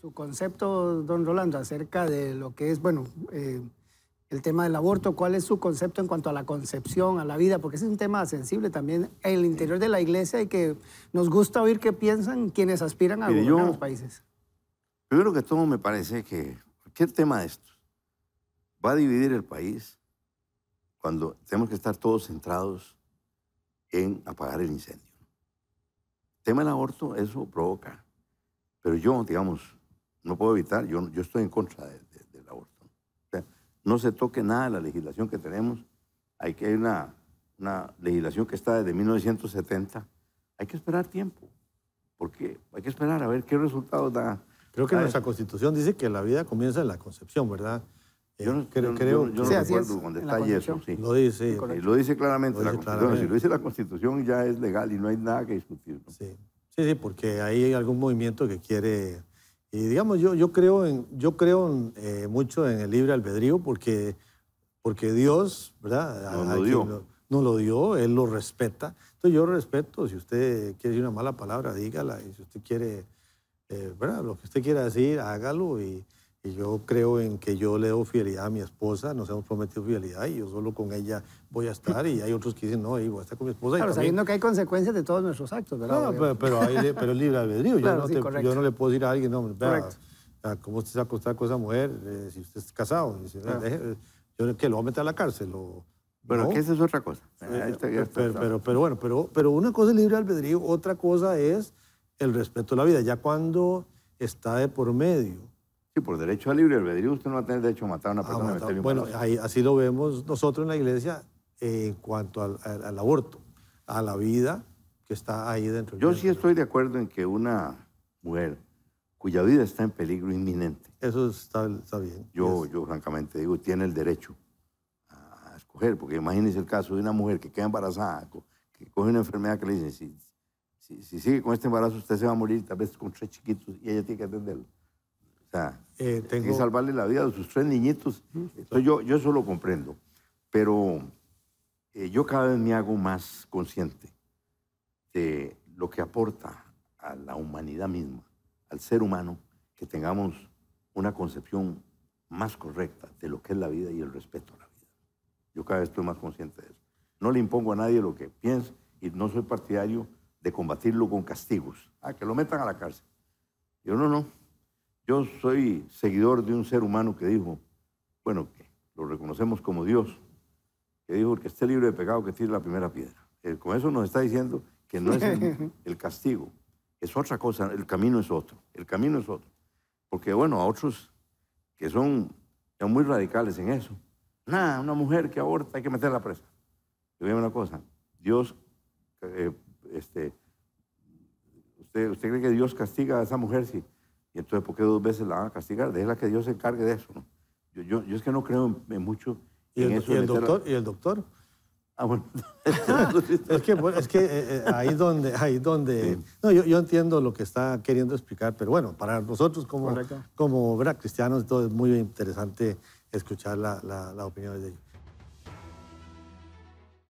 su concepto, don Rolando, acerca de lo que es, bueno, eh, el tema del aborto, cuál es su concepto en cuanto a la concepción, a la vida, porque ese es un tema sensible también en el interior de la iglesia y que nos gusta oír qué piensan quienes aspiran a gobernar los países. Primero que todo, me parece que cualquier tema de estos va a dividir el país cuando tenemos que estar todos centrados en apagar el incendio. El tema del aborto, eso provoca. Pero yo, digamos, no puedo evitar, yo, yo estoy en contra del aborto. O sea, no se toque nada de la legislación que tenemos. Hay que hay una, una legislación que está desde 1970. Hay que esperar tiempo, porque hay que esperar a ver qué resultados da. Creo que nuestra constitución dice que la vida comienza en la concepción, ¿verdad? Yo no, creo, yo, yo no recuerdo con detalle eso. Sí. Lo dice. lo dice claramente la Constitución. Si lo dice la Constitución ya es legal y no hay nada que discutir. Sí. sí, sí, porque hay algún movimiento que quiere... Y digamos, yo, yo creo, en, yo creo eh, mucho en el libre albedrío porque, porque Dios, ¿verdad? Nos lo dio. No, lo dio, Él lo respeta. Entonces yo respeto, si usted quiere decir una mala palabra, dígala. Y si usted quiere, eh, ¿verdad? Lo que usted quiera decir, hágalo. Y, y yo creo en que yo le doy fidelidad a mi esposa, nos hemos prometido fidelidad y yo solo con ella voy a estar. Y hay otros que dicen, no, voy a estar con mi esposa. Claro, sabiendo que hay consecuencias de todos nuestros actos, ¿verdad? No, pero, hay, pero es libre albedrío. yo, no yo, no le puedo decir a alguien, no, vea, ¿cómo usted se va a acostar con esa mujer eh, si usted es casado? Dice, yo que lo voy a meter a la cárcel. O, bueno, que esa es otra cosa. Eh, pero, pero, bueno, pero, pero una cosa es libre albedrío, otra cosa es el respeto a la vida. Ya cuando está de por medio por derecho a libre albedrío usted no va a tener derecho a matar a una persona. Ah, bueno, ahí, así lo vemos nosotros en la iglesia en cuanto al, aborto, a la vida que está ahí dentro. Yo sí estoy de acuerdo en que una mujer cuya vida está en peligro inminente. Eso está, está bien. Yo, yo francamente digo, tiene el derecho a escoger, porque imagínese el caso de una mujer que queda embarazada, que coge una enfermedad que le dicen, si, si sigue con este embarazo usted se va a morir tal vez con tres chiquitos y ella tiene que atenderlo. O sea, eh, tengo... que salvarle la vida a sus tres niñitos. Entonces yo, yo eso lo comprendo. Pero eh, yo cada vez me hago más consciente de lo que aporta a la humanidad misma, al ser humano, que tengamos una concepción más correcta de lo que es la vida y el respeto a la vida. Yo cada vez estoy más consciente de eso. No le impongo a nadie lo que piense y no soy partidario de combatirlo con castigos. Ah, que lo metan a la cárcel. Yo no, no. Yo soy seguidor de un ser humano que dijo, bueno, que lo reconocemos como Dios, que dijo, el que esté libre de pecado, que tire la primera piedra. Eh, con eso nos está diciendo que no es el, castigo, es otra cosa, el camino es otro, el camino es otro. Porque, bueno, a otros que son muy radicales en eso, nada, una mujer que aborta hay que meterla presa. Yo una cosa, Dios, eh, este, usted, ¿usted cree que Dios castiga a esa mujer si entonces, ¿por qué dos veces la van a castigar? Déjela que Dios se encargue de eso. ¿no? Yo, yo, yo, es que no creo en, mucho ¿Y en el, eso. ¿y el, doctor, ¿Y el doctor? Ah, bueno. es que, es que eh, eh, ahí donde... Ahí donde no, yo, yo, entiendo lo que está queriendo explicar, pero bueno, para nosotros como, como cristianos todo es muy interesante escuchar la, la, la opinión de ellos.